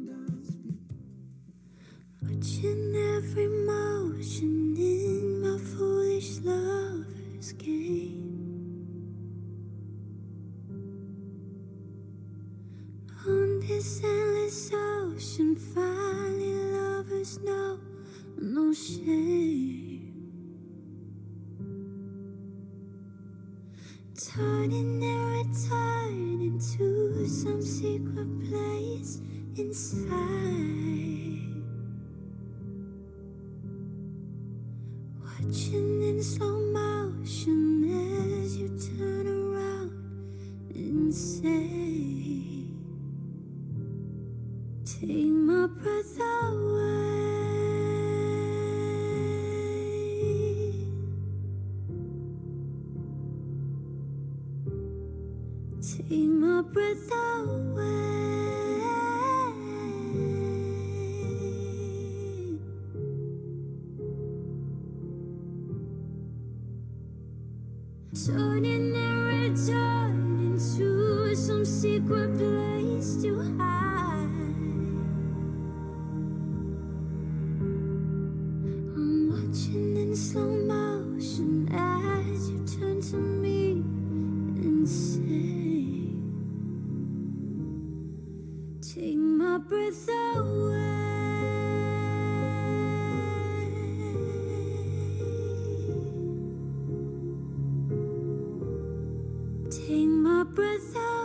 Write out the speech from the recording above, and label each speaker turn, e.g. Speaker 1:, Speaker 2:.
Speaker 1: Watching every motion in my foolish lover's game. On this endless ocean, finally lovers know no shame. Turning and Watching in slow motion as you turn around and say, Take my breath away. Take my breath away. Turning and returning to some secret place to hide. I'm watching in slow motion as you turn to me and say, Take my breath away. Take my breath out.